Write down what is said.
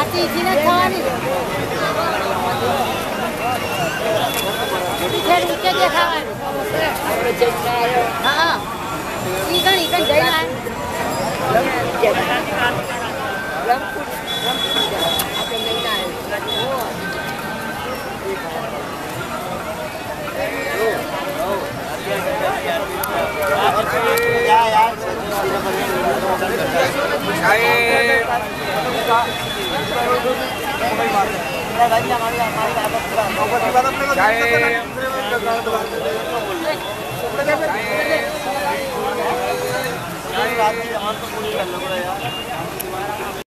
Ati sini kawan ni. Ini dia ungkit dia kawan. Ha ha. Ikan ikan jangan. चाहे